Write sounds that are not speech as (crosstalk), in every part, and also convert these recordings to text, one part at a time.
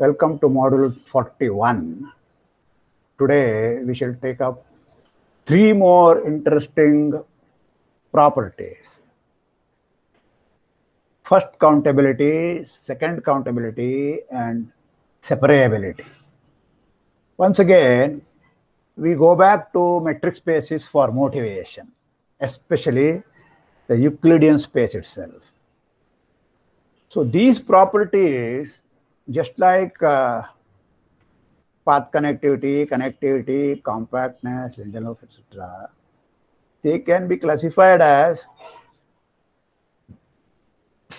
Welcome to module 41. Today we shall take up three more interesting properties. First countability, second countability, and separability. Once again, we go back to metric spaces for motivation, especially the Euclidean space itself. So these properties just like uh, path connectivity, connectivity, compactness, Lindelof, etc., they can be classified as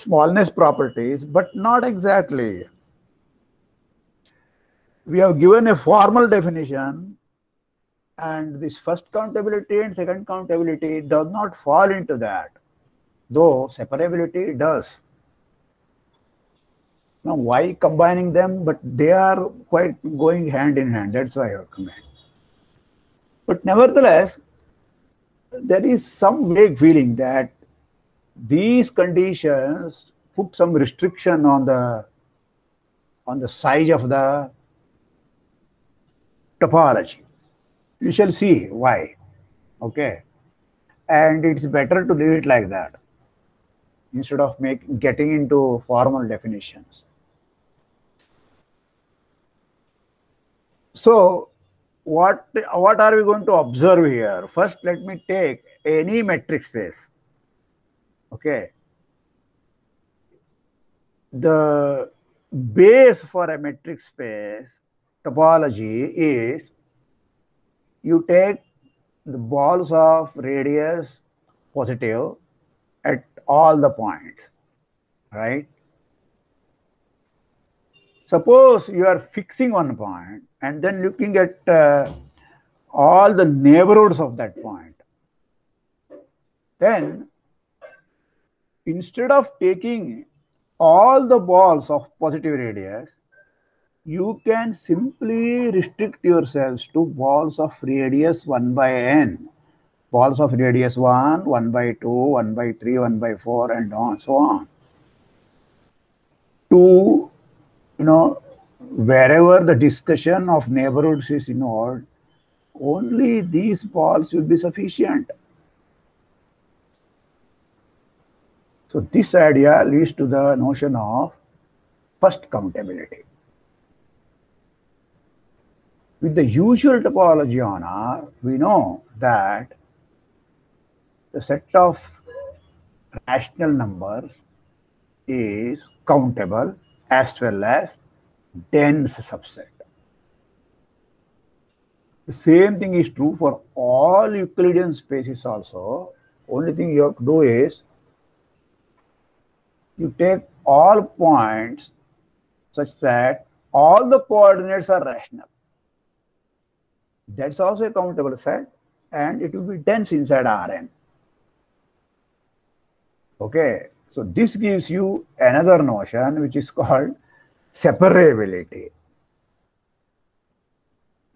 smallness properties, but not exactly. We have given a formal definition, and this first countability and second countability does not fall into that, though separability does. Now, why combining them? But they are quite going hand in hand. That's why I have combined. But nevertheless, there is some vague feeling that these conditions put some restriction on the on the size of the topology. You shall see why. Okay. And it's better to leave it like that instead of make, getting into formal definitions. So what, what are we going to observe here? First, let me take any metric space. Okay. The base for a metric space topology is you take the balls of radius positive at all the points, right? Suppose you are fixing one point and then looking at uh, all the neighborhoods of that point. Then, instead of taking all the balls of positive radius, you can simply restrict yourselves to balls of radius 1 by n. Balls of radius 1, 1 by 2, 1 by 3, 1 by 4, and on so on. To, you know, wherever the discussion of neighborhoods is involved, only these balls will be sufficient. So this idea leads to the notion of first countability. With the usual topology on R, we know that the set of rational numbers is countable as well as dense subset. The same thing is true for all Euclidean spaces also. Only thing you have to do is you take all points such that all the coordinates are rational. That's also a countable set and it will be dense inside Rn. Okay, so this gives you another notion which is called separability.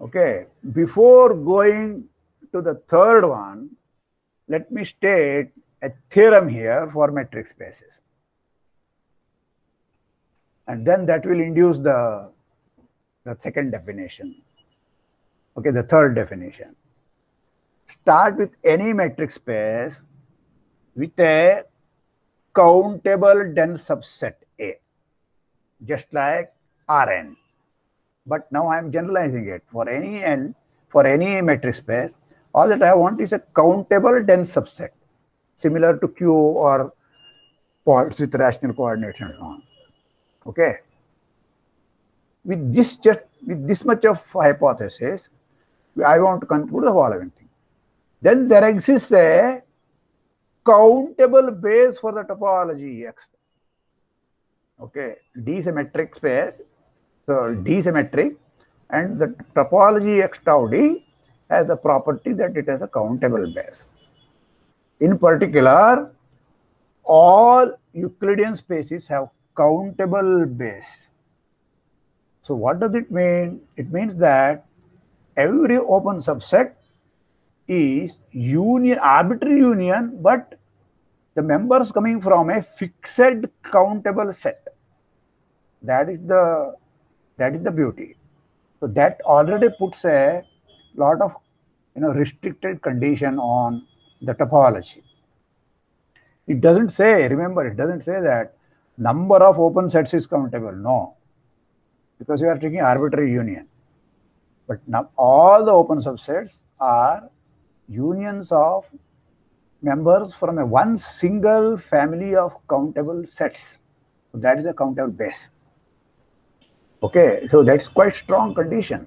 Okay, before going to the third one, let me state a theorem here for metric spaces. And then that will induce the, the second definition. Okay, the third definition. Start with any metric space with a countable dense subset A just like Rn. But now I am generalizing it for any n, for any metric space, all that I want is a countable dense subset, similar to Q or points with rational coordinates and so on. Okay. With this just with this much of hypothesis, I want to conclude the following thing. Then there exists a countable base for the topology X. Okay? D is a metric space. So d is a metric. And the topology x tau d has the property that it has a countable base. In particular all euclidean spaces have countable base So what does it mean? It means that every open subset is union, arbitrary union, but the members coming from a fixed countable set. That is the that is the beauty. So that already puts a lot of you know restricted condition on the topology. It doesn't say, remember, it doesn't say that number of open sets is countable. No, because you are taking arbitrary union. But now all the open subsets are unions of members from a one single family of countable sets. So that is a countable base. Okay, so that's quite strong condition.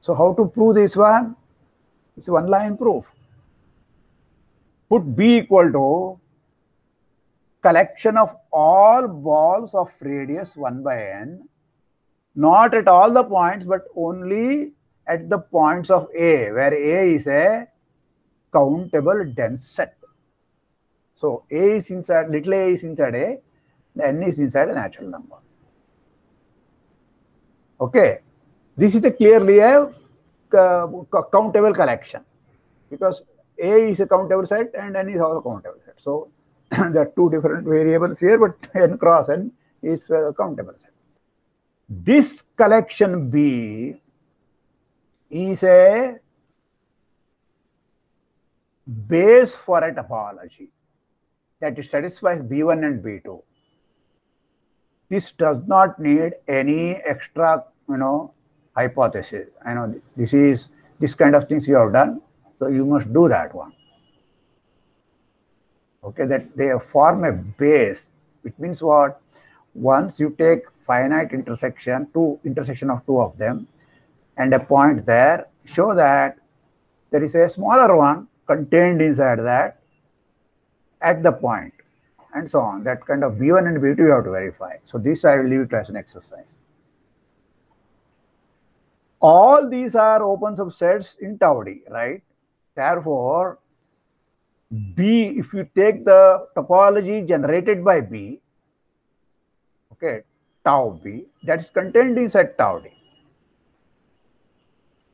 So how to prove this one? It's one line proof. Put B equal to collection of all balls of radius 1 by n, not at all the points, but only at the points of A, where A is a countable dense set. So A is inside, little a is inside A, n is inside a natural number. Okay, this is a clearly a uh, countable collection because A is a countable set and n is also a countable set. So (clears throat) there are two different variables here, but (laughs) n cross n is a countable set. This collection B is a base for a topology that satisfies B1 and B2. This does not need any extra, you know, hypothesis. I know this is this kind of things you have done, so you must do that one. Okay, that they form a base. It means what? Once you take finite intersection, two intersection of two of them, and a point there, show that there is a smaller one contained inside that at the point and so on. That kind of B1 and B2 you have to verify. So this I will leave it as an exercise. All these are open subsets in tau d, right? Therefore, Hmm. B, if you take the topology generated by B, okay, tau B, that is contained inside tau d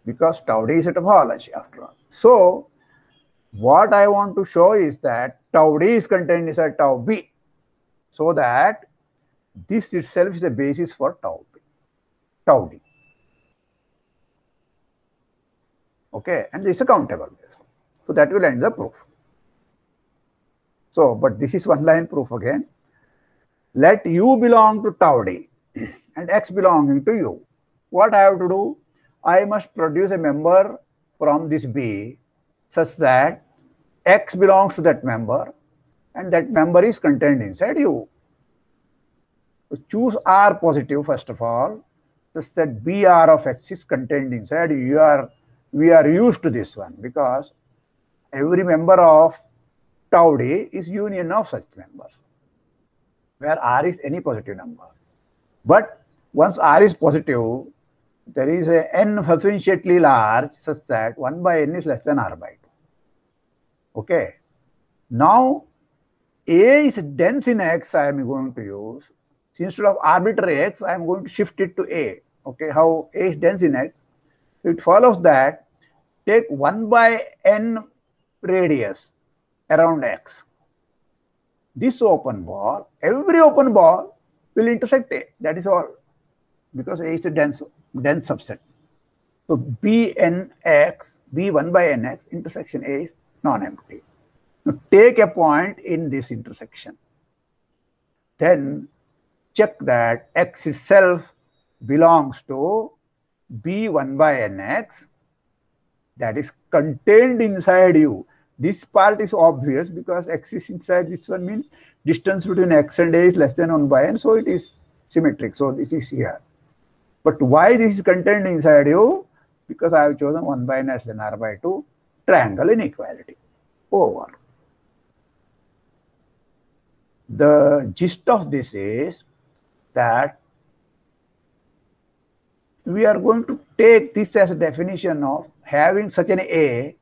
because tau d is a topology after all. So what I want to show is that tau d is contained inside tau b so that this itself is a basis for tau b, tau d. Okay, and this is a countable. So that will end the proof. So, but this is one line proof again. Let u belong to tau d and x belonging to u. What I have to do? I must produce a member from this B such that X belongs to that member and that member is contained inside U. So choose R positive first of all, such that BR of X is contained inside you. Are, we are used to this one because every member of tau d is union of such members where R is any positive number. But once R is positive, there is a n sufficiently large such that 1 by n is less than r by 2. Okay. Now, A is dense in x, I am going to use. Instead of arbitrary x, I am going to shift it to A. Okay, how A is dense in x. It follows that take 1 by n radius around x. This open ball, every open ball will intersect A. That is all. Because A is a dense dense subset. So Bnx, B1 by nx intersection A is non-empty. Now take a point in this intersection. Then check that x itself belongs to B1 by nx that is contained inside U. This part is obvious because x is inside this one means distance between x and a is less than 1 by n. So it is symmetric. So this is here. But why this is contained inside U? Because I have chosen 1 by n less than r by 2 triangle inequality over. The gist of this is that we are going to take this as a definition of having such an A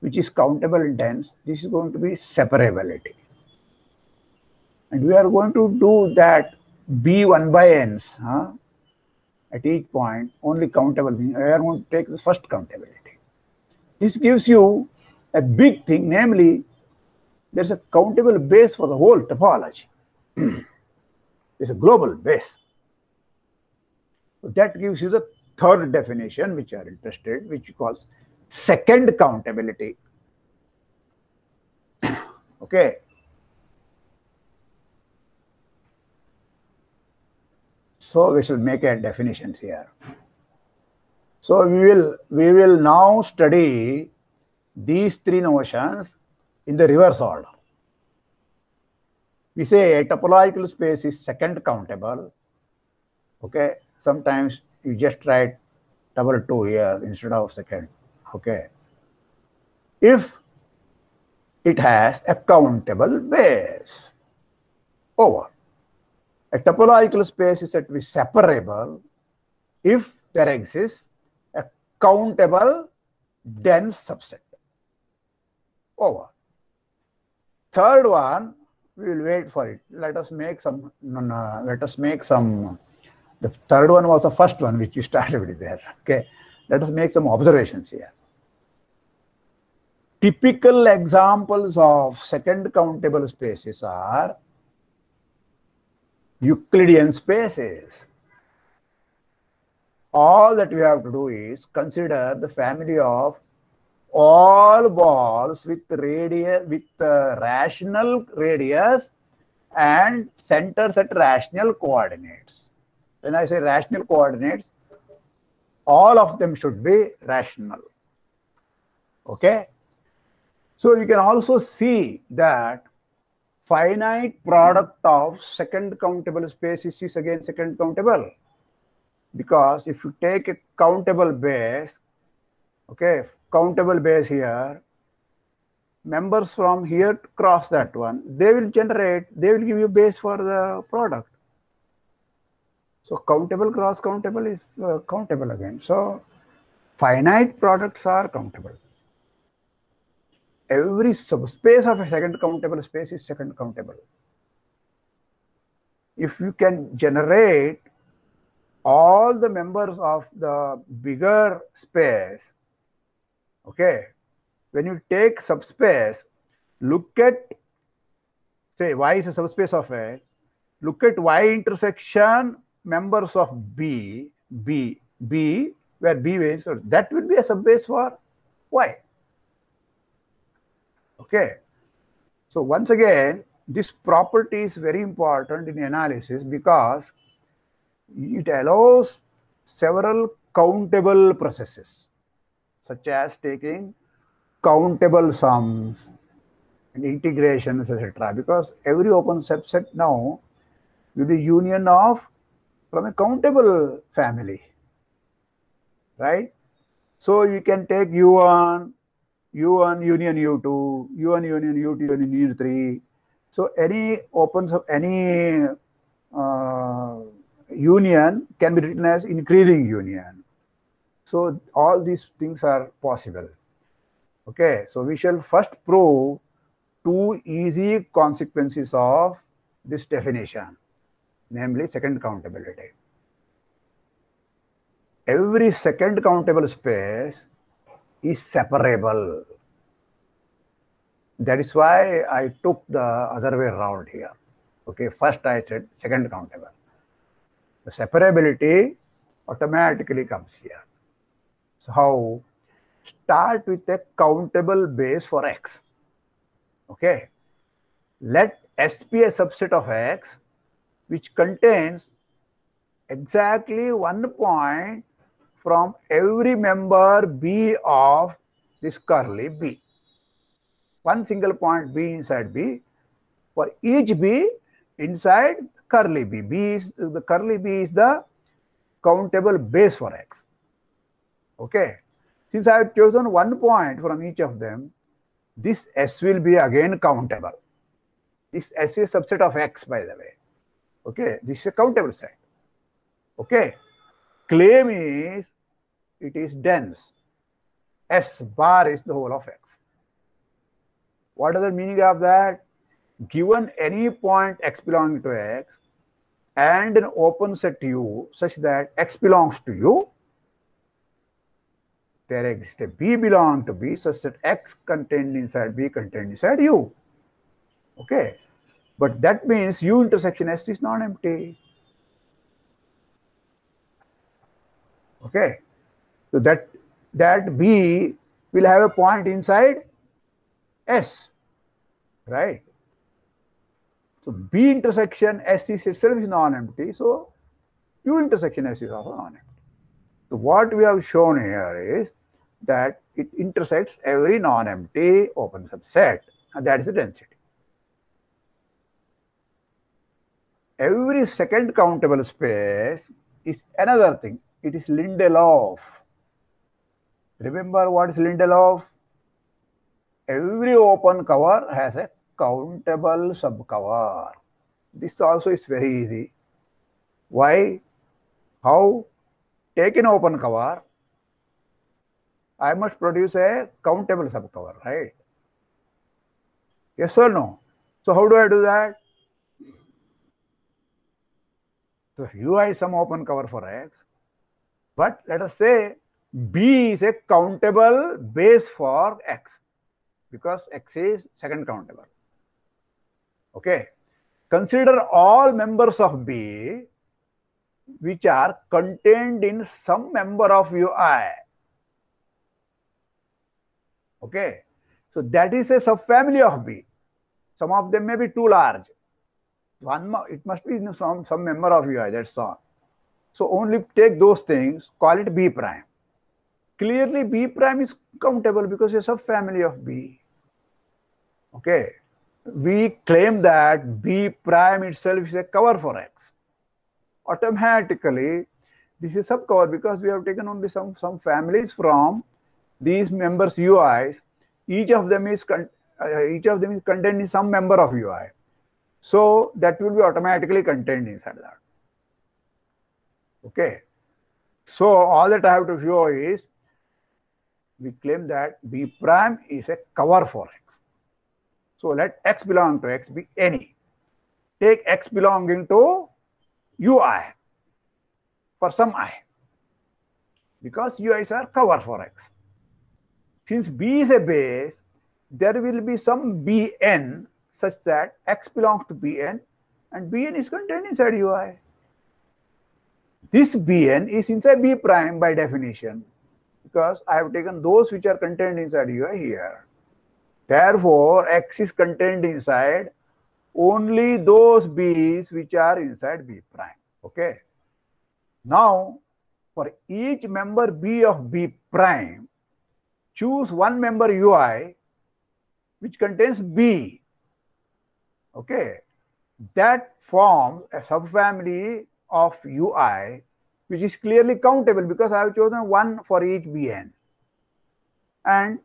which is countable in dense. This is going to be separability. And we are going to do that b1 by n's huh? at each point, only countable thing. I am going to take the first countability. This gives you a big thing, namely, there's a countable base for the whole topology. (clears throat) there's a global base. So that gives you the third definition, which you are interested, which calls second countability. (clears throat) okay. So we shall make a definition here. So we will we will now study these three notions in the reverse order. We say a topological space is second countable. Okay, sometimes you just write double two here instead of second. Okay, if it has a countable base over. A topological space is said to be separable if there exists a countable dense subset over. Third one, we will wait for it. Let us make some, no, no, let us make some, the third one was the first one which you started with there. Okay, let us make some observations here. Typical examples of second countable spaces are Euclidean spaces. All that we have to do is consider the family of all balls with radius with uh, rational radius and centers at rational coordinates. When I say rational coordinates, all of them should be rational. Okay. So you can also see that finite product of second countable spaces is again second countable. Because if you take a countable base, okay, countable base here, members from here to cross that one, they will generate, they will give you base for the product. So countable cross countable is uh, countable again. So finite products are countable every subspace of a second countable space is second countable. If you can generate all the members of the bigger space, okay, when you take subspace, look at, say, Y is a subspace of A, look at Y intersection members of B, B, B, where B is, so that will be a subbase for Y. Okay. So once again, this property is very important in analysis because it allows several countable processes, such as taking countable sums and integrations, etc. Because every open subset now will be union of from a countable family, right? So you can take U1, U1 union U2, U1 union U2 union U3. So any opens of any uh, union can be written as increasing union. So all these things are possible. Okay, so we shall first prove two easy consequences of this definition, namely second countability. Every second countable space is separable. That is why I took the other way around here. Okay, first I said second countable. The separability automatically comes here. So how? Start with a countable base for x. Okay. Let S be a subset of x which contains exactly one point from every member B of this curly B. One single point B inside B. For each B inside curly B. B is the curly B is the countable base for X. Okay. Since I have chosen one point from each of them, this S will be again countable. This S is a subset of X, by the way. Okay. This is a countable set. Okay claim is it is dense. S bar is the whole of X. What is the meaning of that? Given any point x belonging to X, and an open set U such that X belongs to U, there exists a B belong to B such that X contained inside B contained inside U. Okay. But that means U intersection S is non-empty. Okay. So that that B will have a point inside S, right? So B intersection S is itself is non-empty. So U intersection S is also non-empty. So what we have shown here is that it intersects every non-empty open subset and that is the density. Every second countable space is another thing. It is Lindelof. Remember what is Lindelof? Every open cover has a countable subcover. This also is very easy. Why? How? Take an open cover. I must produce a countable subcover, right? Yes or no? So how do I do that? So UI is some open cover for X. But let us say B is a countable base for X because X is second countable. Okay. Consider all members of B which are contained in some member of UI. Okay. So that is a subfamily of B. Some of them may be too large. One, it must be some, some member of UI, that's all. So only take those things, call it B prime. Clearly B prime is countable because it's a subfamily of B. Okay we claim that B prime itself is a cover for X. Automatically, this is a subcover because we have taken only some, some families from these members UIs. Each of them is uh, each of them is contained in some member of UI. So that will be automatically contained inside that. Okay. So all that I have to show is we claim that B prime is a cover for X. So let x belong to x be any. Take x belonging to ui for some i because ui's are cover for x. Since b is a base, there will be some bn such that x belongs to bn and bn is contained inside ui. This bn is inside b prime by definition because I have taken those which are contained inside ui here. Therefore, X is contained inside only those B's which are inside B prime. Okay. Now, for each member B of B prime, choose one member UI which contains B. Okay. That forms a subfamily of UI which is clearly countable because I have chosen one for each Bn. And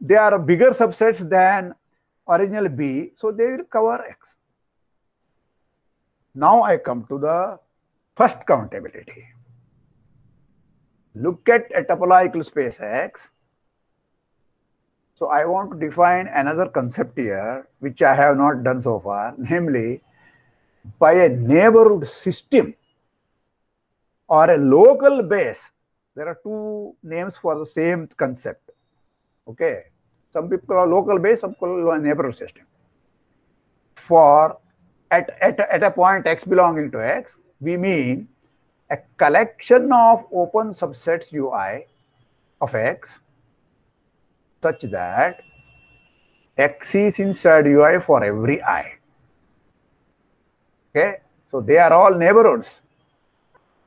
they are bigger subsets than original B, so they will cover X. Now I come to the first countability. Look at a topological space X. So I want to define another concept here, which I have not done so far, namely by a neighborhood system or a local base. There are two names for the same concept. Okay. Some people are local base, some are neighborhood system. For at, at, at a point x belonging to x, we mean a collection of open subsets ui of x such that x is inside ui for every i. Okay, so they are all neighborhoods.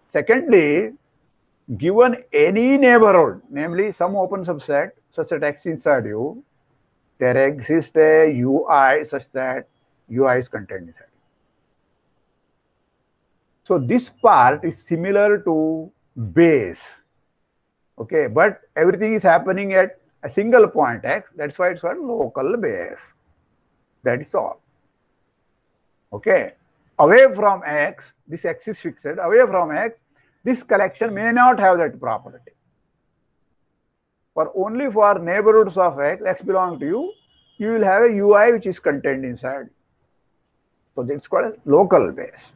Secondly, given any neighborhood, namely some open subset, such that x inside u, there exists a ui such that ui is contained inside. So this part is similar to base. Okay, but everything is happening at a single point x. That's why it's called local base. That is all. Okay. Away from x, this x is fixed. Away from x, this collection may not have that property. For only for neighborhoods of x, x belong to you, you will have a UI which is contained inside. So it's called a local base.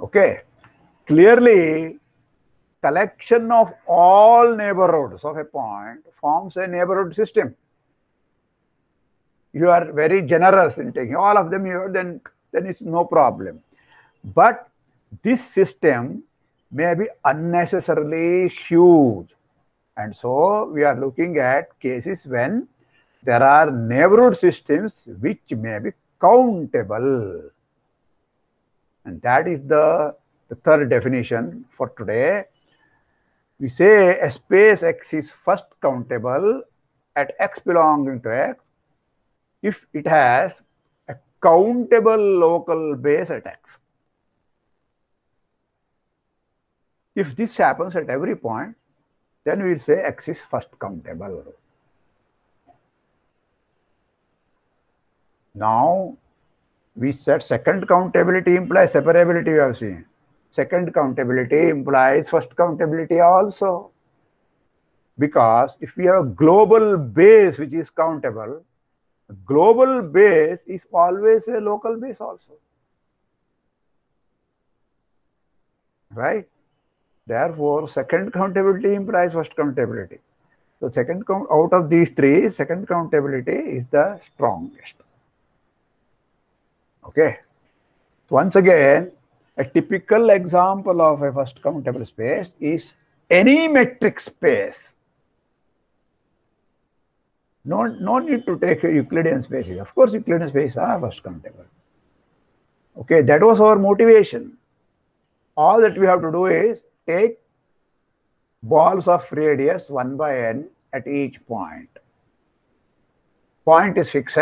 Okay. Clearly, collection of all neighborhoods of a point forms a neighborhood system. You are very generous in taking all of them here, then, then it's no problem. But this system may be unnecessarily huge. And so we are looking at cases when there are neighborhood systems which may be countable. And that is the, the third definition for today. We say a space X is first countable at X belonging to X if it has a countable local base at X. If this happens at every point, then we will say X is first countable. Now, we said second countability implies separability, we have seen. Second countability implies first countability also. Because if we have a global base which is countable, global base is always a local base also. Right? Therefore, second countability implies first countability. So second count out of these three, second countability is the strongest. Okay. So Once again, a typical example of a first countable space is any metric space. No, no need to take Euclidean spaces. Of course, Euclidean spaces are first countable. Okay, that was our motivation. All that we have to do is take balls of radius 1 by n at each point. Point is fixed.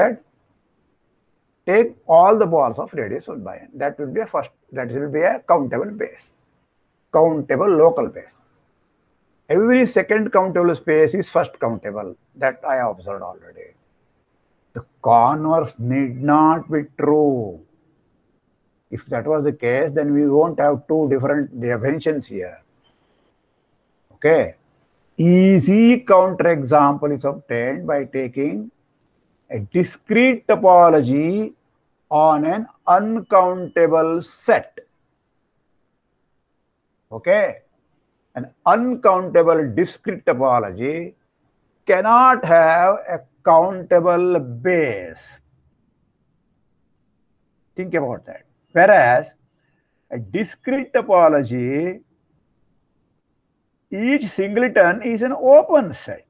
Take all the balls of radius 1 by n. That will be a first, that will be a countable base. Countable local base. Every second countable space is first countable. That I observed already. The converse need not be true. If that was the case, then we won't have two different definitions here. Okay. Easy counterexample is obtained by taking a discrete topology on an uncountable set. Okay. An uncountable discrete topology cannot have a countable base. Think about that. Whereas a discrete topology, each singleton is an open set.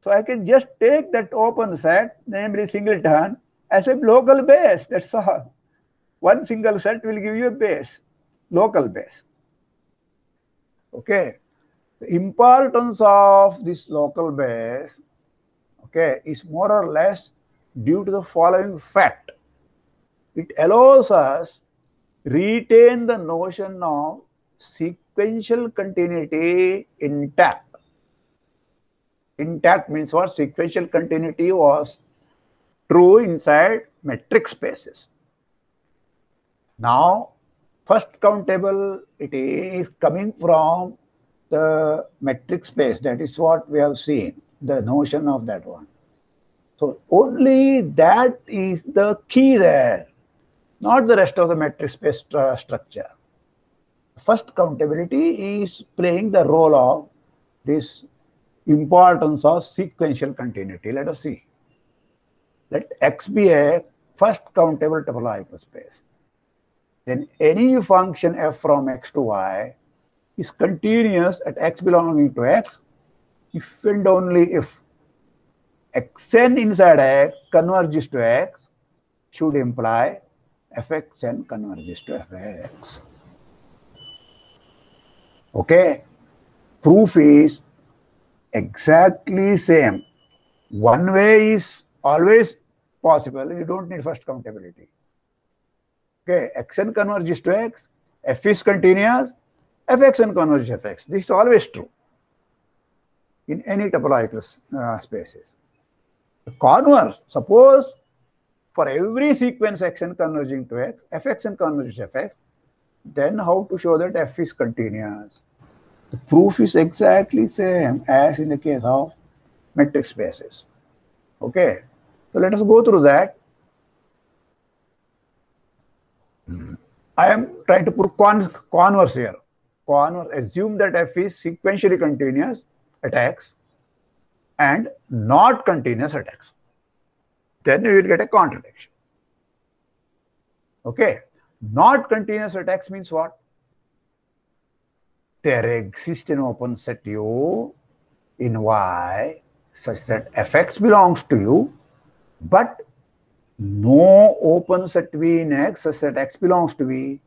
So I can just take that open set, namely singleton, as a local base. That's all. One single set will give you a base, local base. Okay. The importance of this local base, okay, is more or less due to the following fact it allows us retain the notion of sequential continuity intact. Intact means what? Sequential continuity was true inside metric spaces. Now, first countable, it is coming from the metric space. That is what we have seen, the notion of that one. So only that is the key there not the rest of the metric space st structure. First countability is playing the role of this importance of sequential continuity. Let us see. Let X be a first countable topological space. Then any function f from x to y is continuous at x belonging to x if and only if xn inside x converges to x should imply fxn converges to fx. Okay, proof is exactly same. One way is always possible. You don't need first countability. Okay, xn converges to x, f is continuous, fxn converges to fx. This is always true in any topological uh, spaces. Converse, suppose for every sequence xn converging to x, fxn converges to fx, then how to show that f is continuous? The proof is exactly same as in the case of metric spaces. Okay, so let us go through that. I am trying to put con converse here. Converse, assume that f is sequentially continuous at x and not continuous at x. Then you will get a contradiction. Okay. Not continuous at x means what? There exists an open set U in Y such that fx belongs to U, but no open set V in X that X belongs to V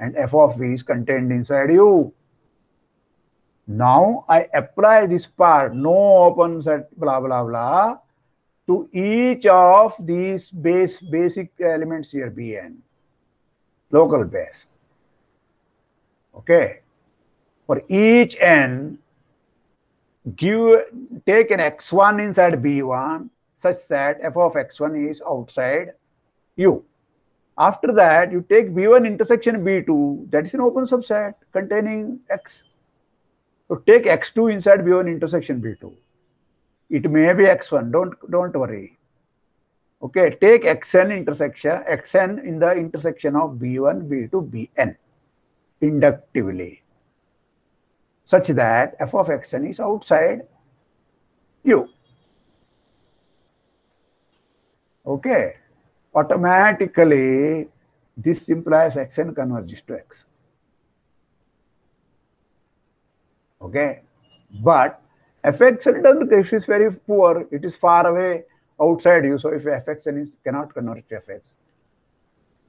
and f of V is contained inside U. Now I apply this part, no open set blah blah blah to each of these base basic elements here Bn, local base. Okay. For each n, give take an x1 inside b1 such that f of x1 is outside u. After that, you take b1 intersection b2, that is an open subset containing x. So take x2 inside b1 intersection b2. It may be x1, don't, don't worry. Okay, take xn intersection, xn in the intersection of b1, b2, bn inductively such that f of xn is outside u. Okay, automatically this implies xn converges to x. Okay, but fxn doesn't if is very poor, it is far away outside U. So if fxn is cannot converge to fx.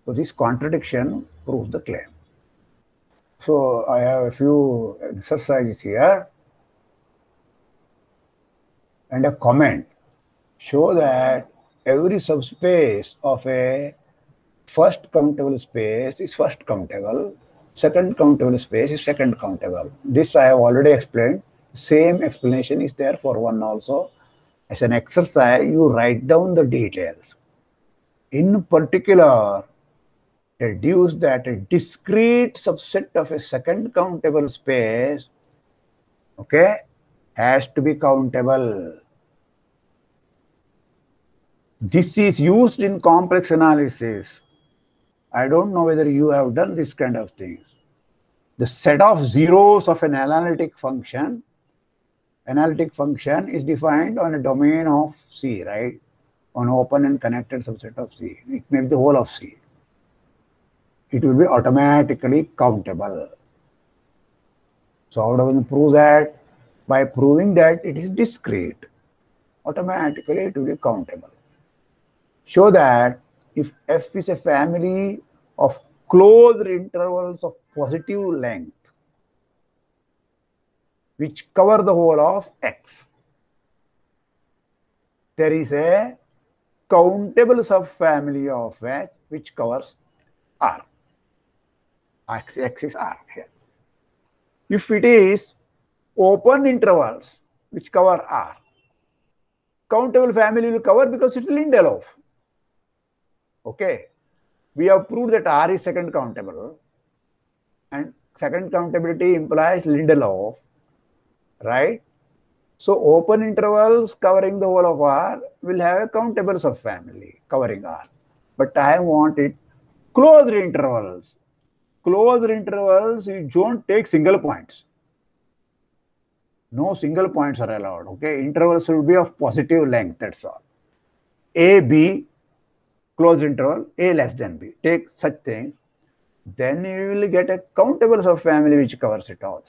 So this contradiction proves the claim. So I have a few exercises here and a comment. Show that every subspace of a first countable space is first countable, second countable space is second countable. This I have already explained. Same explanation is there for one also. As an exercise, you write down the details. In particular, deduce that a discrete subset of a second countable space, okay, has to be countable. This is used in complex analysis. I don't know whether you have done this kind of things. The set of zeros of an analytic function, analytic function is defined on a domain of C, right? On open and connected subset of C. It may be the whole of C. It will be automatically countable. So how do we prove that? By proving that it is discrete. Automatically it will be countable show that if f is a family of closed intervals of positive length which cover the whole of x, there is a countable subfamily of x which covers R. X, X is R here. If it is open intervals which cover R, countable family will cover because it's Lindelof. Okay. We have proved that R is second countable and second countability implies Lindelof, right? So open intervals covering the whole of R will have a countable subfamily covering R. But I want it closed intervals. Closed intervals, you don't take single points. No single points are allowed. Okay, intervals should be of positive length. That's all. A, B, closed interval a less than b. Take such things, then you will get a countable subfamily which covers it all.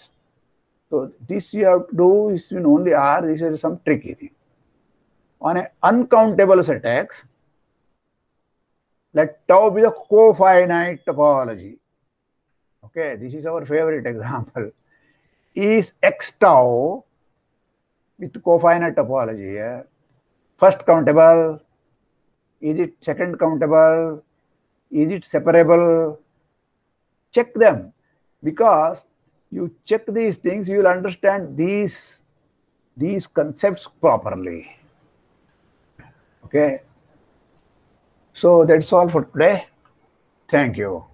So this you have to do is in only R, this is some tricky thing. On an uncountable X, let tau be the cofinite topology. Okay, this is our favorite example. Is X tau with cofinite topology here, first countable, is it second countable? Is it separable? Check them because you check these things, you will understand these, these concepts properly. Okay. So that's all for today. Thank you.